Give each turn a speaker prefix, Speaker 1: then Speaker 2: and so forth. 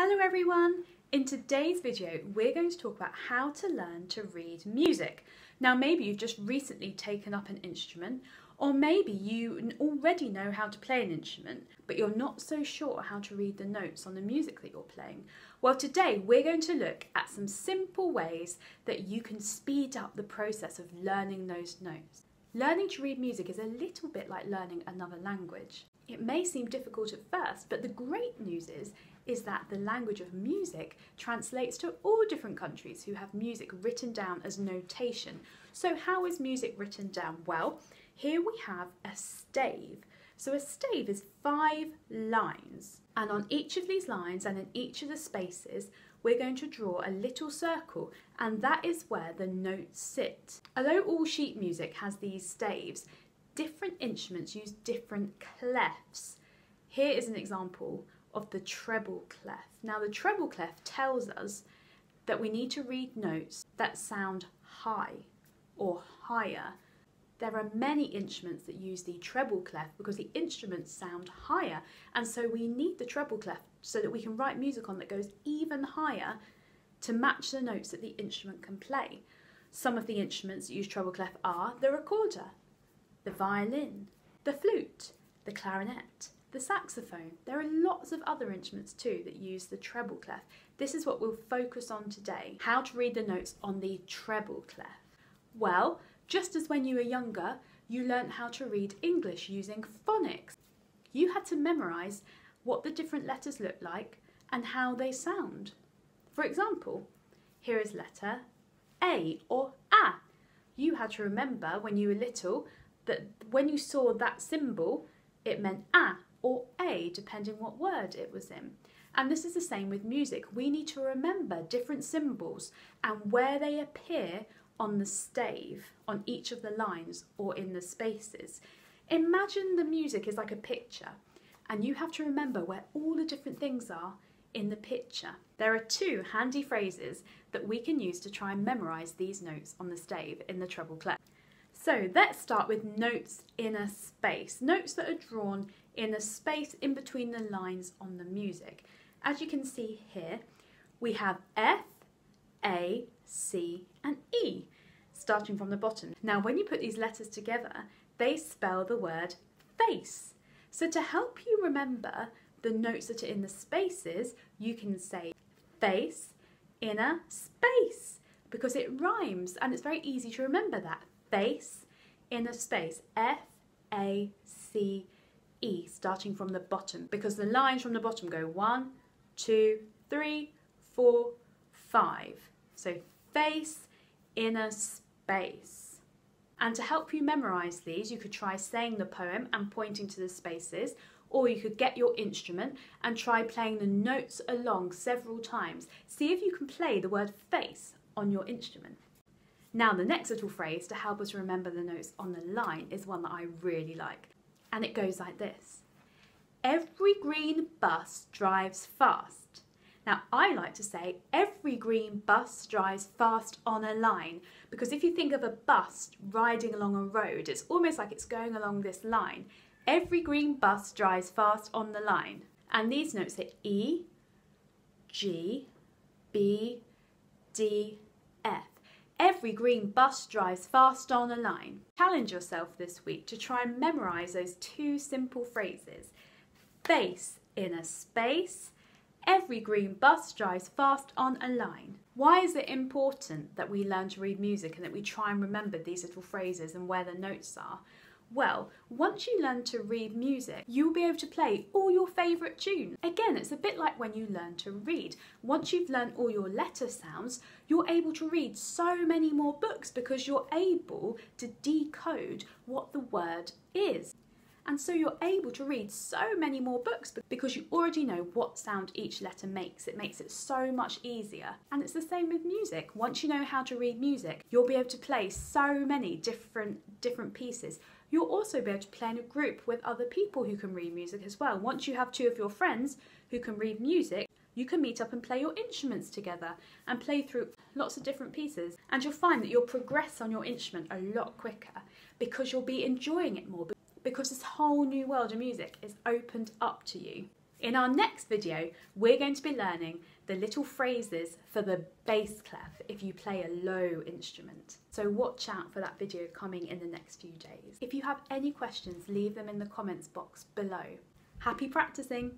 Speaker 1: Hello everyone! In today's video we're going to talk about how to learn to read music. Now maybe you've just recently taken up an instrument or maybe you already know how to play an instrument but you're not so sure how to read the notes on the music that you're playing. Well today we're going to look at some simple ways that you can speed up the process of learning those notes. Learning to read music is a little bit like learning another language. It may seem difficult at first, but the great news is, is that the language of music translates to all different countries who have music written down as notation. So how is music written down? Well, here we have a stave. So a stave is five lines, and on each of these lines and in each of the spaces, we're going to draw a little circle, and that is where the notes sit. Although all sheet music has these staves, different instruments use different clefs. Here is an example of the treble clef. Now the treble clef tells us that we need to read notes that sound high or higher. There are many instruments that use the treble clef because the instruments sound higher and so we need the treble clef so that we can write music on that goes even higher to match the notes that the instrument can play. Some of the instruments that use treble clef are the recorder, the violin, the flute, the clarinet, the saxophone. There are lots of other instruments too that use the treble clef. This is what we'll focus on today, how to read the notes on the treble clef. Well, just as when you were younger, you learnt how to read English using phonics. You had to memorise what the different letters look like and how they sound. For example, here is letter A or A. You had to remember when you were little that when you saw that symbol, it meant a or a, depending what word it was in. And this is the same with music. We need to remember different symbols and where they appear on the stave, on each of the lines or in the spaces. Imagine the music is like a picture and you have to remember where all the different things are in the picture. There are two handy phrases that we can use to try and memorise these notes on the stave in the treble clef. So let's start with notes in a space. Notes that are drawn in a space in between the lines on the music. As you can see here, we have F, A, C and E, starting from the bottom. Now when you put these letters together, they spell the word face. So to help you remember the notes that are in the spaces, you can say face in a space because it rhymes and it's very easy to remember that face in a space, F A C E, starting from the bottom, because the lines from the bottom go one, two, three, four, five. So face inner space. And to help you memorise these, you could try saying the poem and pointing to the spaces, or you could get your instrument and try playing the notes along several times. See if you can play the word face on your instrument. Now the next little phrase to help us remember the notes on the line is one that I really like. And it goes like this. Every green bus drives fast. Now I like to say every green bus drives fast on a line because if you think of a bus riding along a road, it's almost like it's going along this line. Every green bus drives fast on the line. And these notes are E, G, B, D. Every green bus drives fast on a line. Challenge yourself this week to try and memorise those two simple phrases. Face in a space. Every green bus drives fast on a line. Why is it important that we learn to read music and that we try and remember these little phrases and where the notes are? Well, once you learn to read music, you'll be able to play all your favourite tunes. Again, it's a bit like when you learn to read. Once you've learned all your letter sounds, you're able to read so many more books because you're able to decode what the word is. And so you're able to read so many more books because you already know what sound each letter makes. It makes it so much easier. And it's the same with music. Once you know how to read music, you'll be able to play so many different different pieces You'll also be able to play in a group with other people who can read music as well. Once you have two of your friends who can read music, you can meet up and play your instruments together and play through lots of different pieces. And you'll find that you'll progress on your instrument a lot quicker because you'll be enjoying it more because this whole new world of music is opened up to you. In our next video, we're going to be learning the little phrases for the bass clef if you play a low instrument. So watch out for that video coming in the next few days. If you have any questions, leave them in the comments box below. Happy practicing!